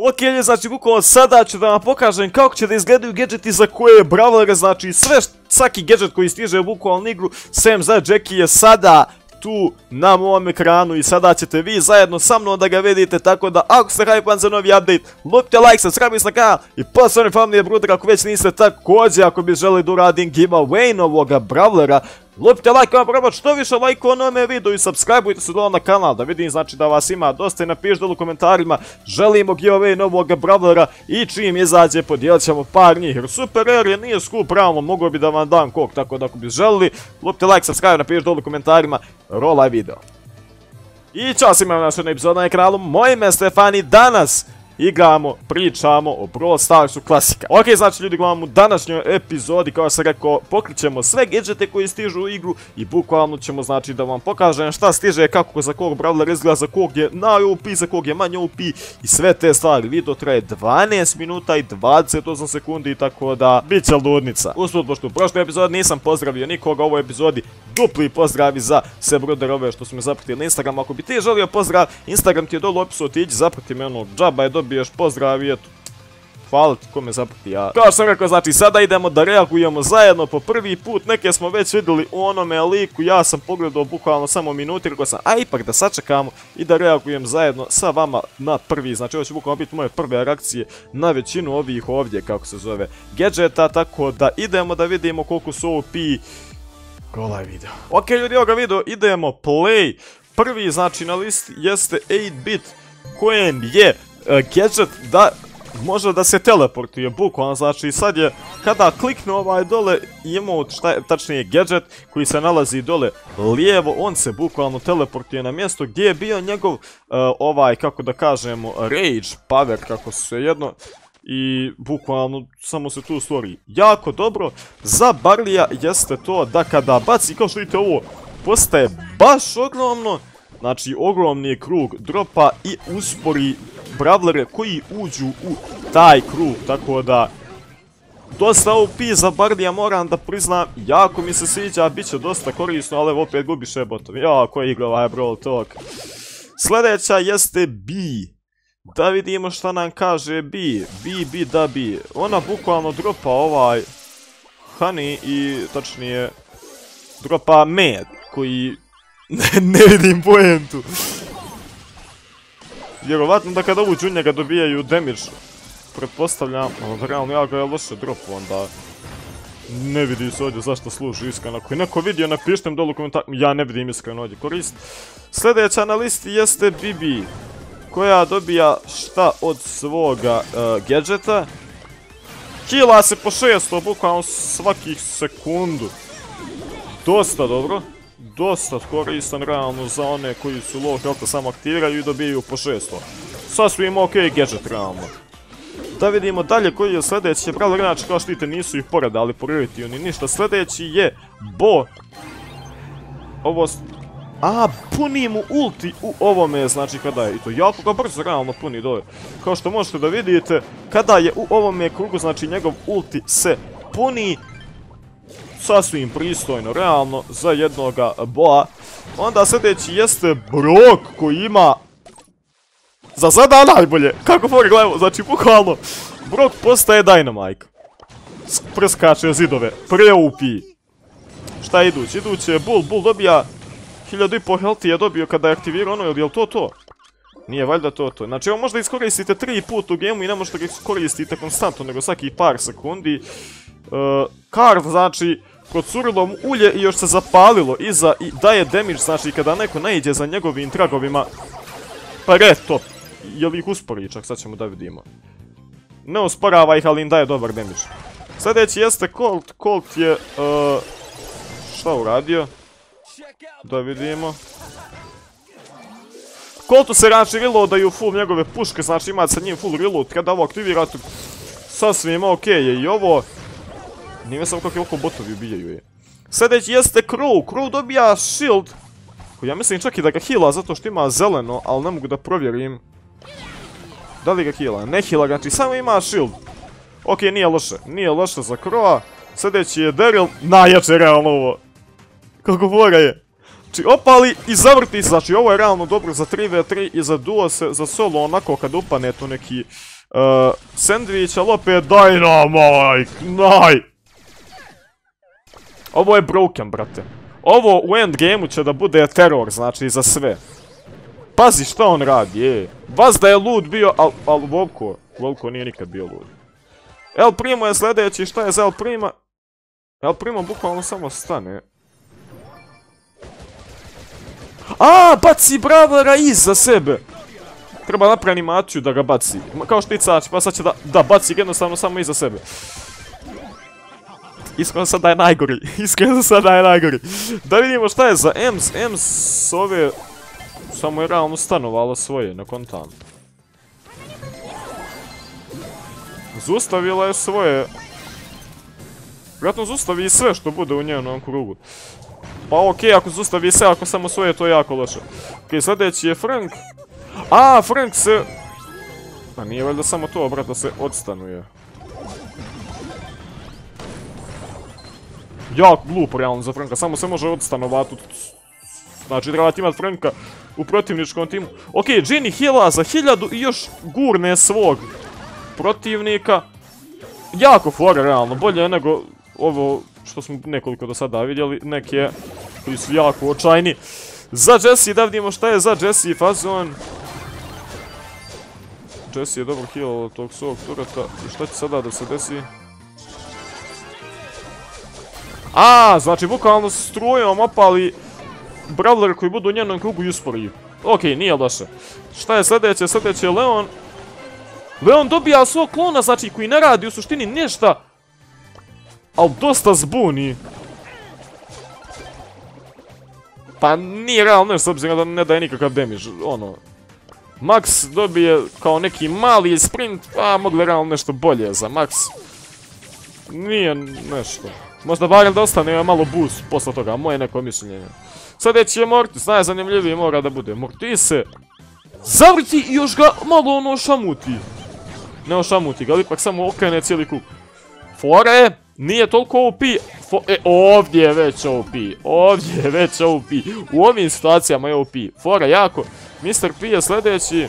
Ok, znači bukvalno sada ću da vam pokažem kako će da izgledaju gadgeti za koje bravlere, znači sve, svaki gadget koji stiže u bukvalnu igru, sem za Jackie je sada tu na mom ekranu i sada ćete vi zajedno sa mnom da ga vidite, tako da ako ste hypan za novi update, lupite like, subscribe na kanal i posle one familije bruder ako već niste također ako bi želi da uradim giveaway novoga brawlera, Lupite like, vam probat što više like onome videu i subscribeujte se dole na kanal da vidim znači da vas ima dosta i napiš dole u komentarima želimo giveaway novog brawlera i čim izađe podijelit ćemo par njih jer super rare nije skup realno mogo bi da vam dam kog tako da ako bi želili lupite like, subscribe, napiš dole u komentarima rolaj video. I čao svima u našoj epizodu na kanalu, moje ime je Stefani, danas igramo, pričamo o Brawl Starsu klasika. Ok, znači ljudi, gledamo u današnjoj epizodi, kao sam rekao, pokrićemo sve gadgete koji stižu u igru i bukvalno ćemo, znači, da vam pokažem šta stiže, kako za kog brawler izgleda, za kog je na OP, za kog je manje OP i sve te stvari. Video traje 12 minuta i 28 sekundi, tako da bit će ludnica. Usput, pošto u prošloj epizodi nisam pozdravio nikoga, u ovoj epizodi dupli pozdravi za sve broderove što su me zapratili na Instagram. Ako bi ti želio pozdrav, Instagram ti je dole u opisu, ti iđi zaprati me ono, džaba je dobiješ pozdrav i eto. Hvala ti ko me ja. Kao sam rekao, znači sada idemo da reagujemo zajedno po prvi put. Neke smo već vidjeli u onome liku, ja sam pogledao bukvalno samo minuti, rekao sam, a ipak da sačekamo i da reagujem zajedno sa vama na prvi. Znači ovo će bukvalno biti moje prve reakcije na većinu ovih ovdje, kako se zove, gadgeta, tako da idemo da vidimo koliko su OP Golaj video. Ok ljudi, evo ga video, idemo play. Prvi znači na listi jeste 8-bit kojem je gadget da može da se teleportuje, bukvalno, znači sad je, kada kliknu ovaj dole emote, šta je tačnije gadget koji se nalazi dole lijevo, on se bukvalno teleportuje na mjesto gdje je bio njegov, uh, ovaj, kako da kažemo, rage power, kako se jedno, i bukvalno samo se tu stvori jako dobro. Za Barlija jeste to da kada baci, kao što vidite ovo, postaje baš ogromno, znači ogromni krug dropa i uspori bravlere koji uđu u taj krug, tako da dosta OP za Barlija moram da priznam, jako mi se sviđa, bit će dosta korisno, ali opet gubiš ebotom. Ja, koji igra ovaj Brawl Talk. Sljedeća jeste B. Da vidimo šta nam kaže B. B, B, da B. Ona bukvalno dropa ovaj honey i tačnije dropa med koji ne, vidim poentu. Vjerovatno da kada uđu njega dobijaju damage. Pretpostavljam, ali realno ja ga je loše dropu onda. Ne vidi se ovdje zašto služi iskreno. Ako je neko vidio, napišite mi dolu komentar. Ja ne vidim iskreno ovdje korist. Sljedeća na listi jeste Bibi koja dobija šta od svoga uh, gadgeta. Hila se po 600, bukvalno svakih sekundu. Dosta dobro. Dosta koristan realno za one koji su low health samo aktiviraju i dobijaju po 600. Sasvim ok gadget realno. Da vidimo dalje koji je sljedeći. Pravilo inače kao što vidite nisu ih poredali po oni ništa. Sljedeći je Bo. Ovo a, puni mu ulti u ovome, znači kada je, i to jako ga brzo realno puni dole. Kao što možete da vidite, kada je u ovome krugu, znači njegov ulti se puni, sasvim pristojno, realno, za jednoga boa. Onda sljedeći jeste Brok koji ima za sada najbolje. Kako fori gledamo, znači bukvalno Brok postaje Dynamite. Preskače zidove, preupi. Šta je idući? Idući je Bull, Bull dobija Hiljadu i po health je dobio kada je aktivirao ono, je li to to? Nije valjda to to. Znači ovo možda iskoristite tri put u gemu i ne možete ga iskoristite konstantno, nego svaki par sekundi. E, znači, procurilo mu ulje i još se zapalilo iza i daje damage, znači kada neko naiđe za njegovim tragovima. Pa re, to. Je li ih sad ćemo da vidimo. Ne usporava ih, ali im daje dobar damage. Sljedeći jeste Colt. Colt je... E, šta uradio? Da vidimo. Koltu se znači reloadaju full njegove puške, znači imate sa njim full reload, kada ovo aktivirate sasvim ok je i ovo. Nije sam kakve oko botovi ubijaju je. Sljedeći jeste Crow, Crow dobija shield. Koji ja mislim čak i da ga heala zato što ima zeleno, ali ne mogu da provjerim. Da li ga heala? Ne heala ga, znači samo ima shield. Ok, nije loše, nije loše za Crowa. Sljedeći je Daryl, najjače realno ovo. Kako fora je. Znači, opali i zavrti se. Znači, ovo je realno dobro za 3v3 i za duo se, za solo, onako kad upane tu neki uh, sandvič, ali opet Dynamite, naj! Ovo je broken, brate. Ovo u endgameu će da bude teror, znači, za sve. Pazi šta on radi, je. Vas da je lud bio, al, al Volko, Volko nije nikad bio lud. El Primo je sljedeći, šta je za El Prima? El Primo bukvalno samo stane. A, baci Bravlera iza sebe. Treba napraviti animaciju da ga baci. Kao šticač, pa sad će da, da baci jednostavno samo iza sebe. Iskreno sada je najgori. Iskreno sada je najgori. Da vidimo šta je za Ems. Ems ove... Samo je realno stanovalo svoje na kontant. Zustavila je svoje... Vjerojatno zustavi i sve što bude u njenom krugu. Pa okej, ako zustavi sve, ako samo svoje, to je jako loše. Okej, sljedeći je Frank. A, Frank se... Pa nije valjda samo to, brata, se odstanuje. Jak glup, realno, za Franka. Samo se može odstanovati. Znači, trebate imati Franka u protivničkom timu. Okej, Ginny hila za hiljadu i još gurne svog protivnika. Jako fora, realno. Bolje je nego ovo što smo nekoliko do sada vidjeli. Neke koji su jako očajni. Za Jesse, da vidimo šta je za Jesse fazon. Jesse je dobro heal tog svog tureta. I šta će sada da se desi? A, znači bukvalno strujom opali Brawler koji budu u njenom krugu i. Okej, nije loše. Šta je sljedeće? Sljedeće je Leon. Leon dobija svog klona, znači koji ne radi u suštini ništa. Ali dosta zbuni. Pa nije realno, s obzirom da ne daje nikakav damage, ono... Max dobije kao neki mali sprint, a mogli realno nešto bolje za Max. Nije nešto. Možda da ostane malo boost posle toga, moje neko mišljenje. Sljedeći je Mortis, najzanimljiviji mora da bude. Mortis zavrti i još ga malo ono šamuti. Ne ošamuti ga, ali ipak samo okrene cijeli krug. Fore, nije toliko OP. e, ovdje je već OP. Ovdje je već OP. U ovim situacijama je OP. Fora jako. Mr. P je sljedeći.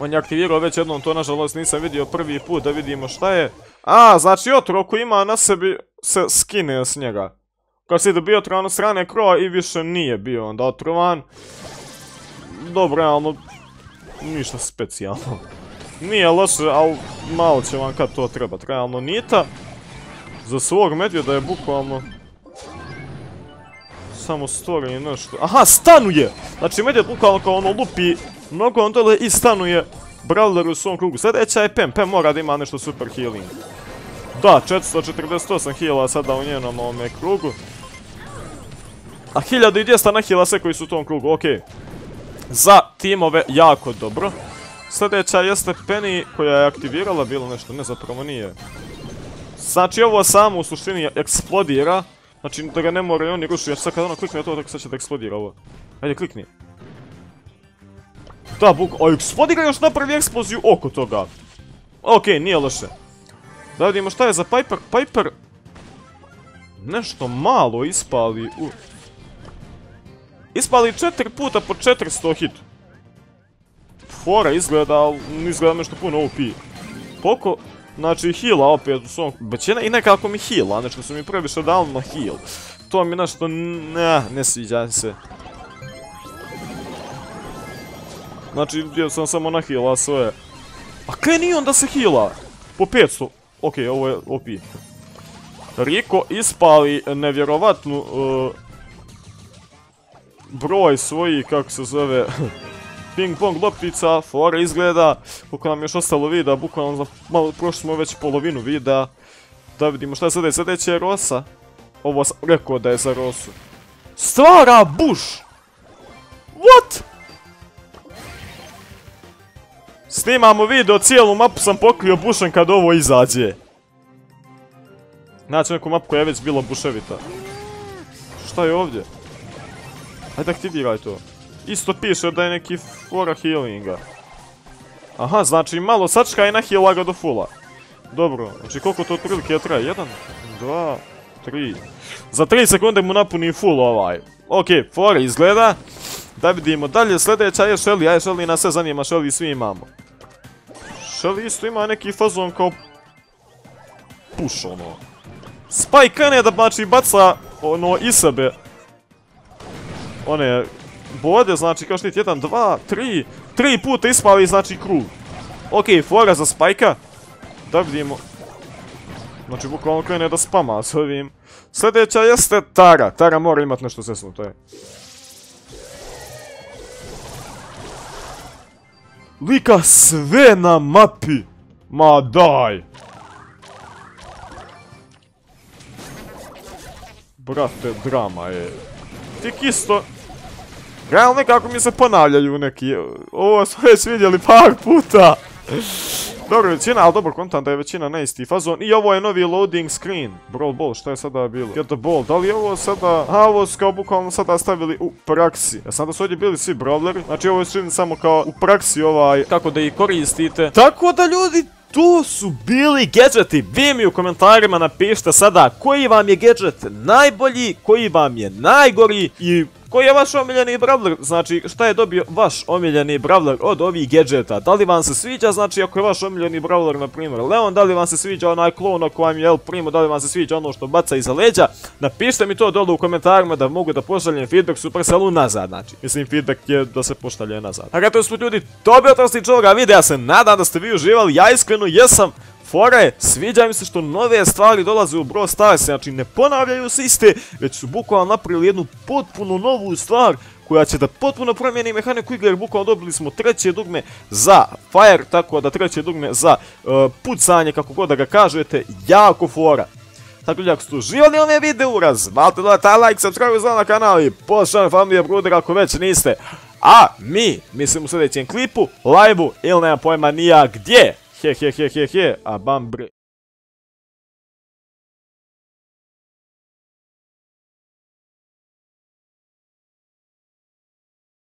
On je aktivirao već jednom, to nažalost nisam vidio prvi put, da vidimo šta je. A, znači otroko ima na sebi, se skine s njega. Kad si dobio otrovano strane kroa i više nije bio onda otrovan. Dobro, realno, ništa specijalno. Nije loše, ali malo će vam kad to treba. Realno Nita za svog medvjeda je bukvalno samo story i nešto. Aha, stanuje! Znači medvjed bukvalno kao ono lupi nogom dole i stanuje Brawler u svom krugu. Sljedeća je Pem, Pem mora da ima nešto super healing. Da, 448 heala sada u njenom ovome krugu. A 1200 nahila sve koji su u tom krugu, okej. Za timove jako dobro. Sljedeća jeste Penny koja je aktivirala bilo nešto, ne zapravo nije. Znači ovo samo u suštini eksplodira. Znači da ga ne moraju oni rušiti, jer sad kad ono klikne to, tako sad će da eksplodira ovo. Ajde klikni. Da, buk, a eksplodira još napravi eksploziju oko toga. Okej, nije loše. Da vidimo šta je za Piper. Piper... Nešto malo ispali u... Ispali četiri puta po 400 hit. Fora izgleda, ali izgleda nešto puno OP. Poko, znači heala opet u svom... Bećena i nekako mi heala, nešto su mi previše dali na heal. To mi nešto, ne, ne sviđa se. Znači, gdje sam samo na svoje. A kaj nije onda se heala? Po 500. Okej, ovo je OP. Riko ispali nevjerovatnu... Uh, broj svojih, kako se zove... Ping pong loptica, fora izgleda, koliko nam još ostalo vida, bukvalno malo prošli smo već polovinu vida. Da vidimo šta je sada, sljedeće je Rosa. Ovo sam rekao da je za Rosu. Stvara buš! What? Snimamo video, cijelu mapu sam pokrio bušem kad ovo izađe. Znači neku mapu koja je već bila buševita. Šta je ovdje? Ajde aktiviraj to. Isto piše da je neki fora healinga. Aha, znači malo sačka i nahila ga do fula. Dobro, znači koliko to otprilike traje? Jedan, dva, tri. Za tri sekunde mu napuni full ovaj. Ok, fora izgleda. Da vidimo dalje, sljedeća je Shelly, aj Shelly nas sve zanima, Shelly svi imamo. Shelly isto ima neki fazon kao... Puš ono. Spike krene da znači baca ono i sebe. One bode, znači kao štit, jedan, dva, tri, tri puta ispali znači krug. Ok, fora za Spajka. Da vidimo. Znači, bukvalno krene da spama s ovim. Sljedeća jeste Tara. Tara mora imat nešto sesnuto je. Lika sve na mapi. Ma daj. Brate, drama je. Tik isto. Realno nekako mi se ponavljaju neki. Ovo smo već vidjeli par puta. Dobro, većina, ali dobro kontant da je većina na isti fazon. I ovo je novi loading screen. Brawl Ball, šta je sada bilo? Get the ball, da li je ovo sada... A, ovo su kao bukvalno sada stavili u praksi. Ja sam da su ovdje bili svi brawleri. Znači ovo je samo kao u praksi ovaj, kako da ih koristite. Tako da ljudi, to su bili gadgeti. Vi mi u komentarima napišite sada koji vam je gadget najbolji, koji vam je najgori i koji je vaš omiljeni brawler? Znači, šta je dobio vaš omiljeni brawler od ovih gadgeta? Da li vam se sviđa, znači, ako je vaš omiljeni brawler, na primjer, Leon, da li vam se sviđa onaj klon ako vam je El Primo, da li vam se sviđa ono što baca iza leđa? Napišite mi to dole u komentarima da mogu da pošaljem feedback Supercellu nazad, znači. Mislim, feedback je da se pošalje nazad. A kada usput ljudi, to bi otrasti čovoga videa, se nadam da ste vi uživali, ja iskreno jesam. Fora je, sviđa mi se što nove stvari dolaze u Brawl Stars, znači ne ponavljaju se iste, već su bukvalno napravili jednu potpuno novu stvar koja će da potpuno promijeni mehaniku igre, jer bukvalno dobili smo treće dugme za Fire, tako da treće dugme za e, pucanje, kako god da ga kažete, jako fora. Tako ljudi, ako ste uživali video, razvalite da taj like, subscribe za na kanal i pošaljem familije bruder ako već niste. A mi, mislim u sljedećem klipu, live-u ili nema pojma nija gdje, Хе-хе-хе-хе-хе, а бамбры...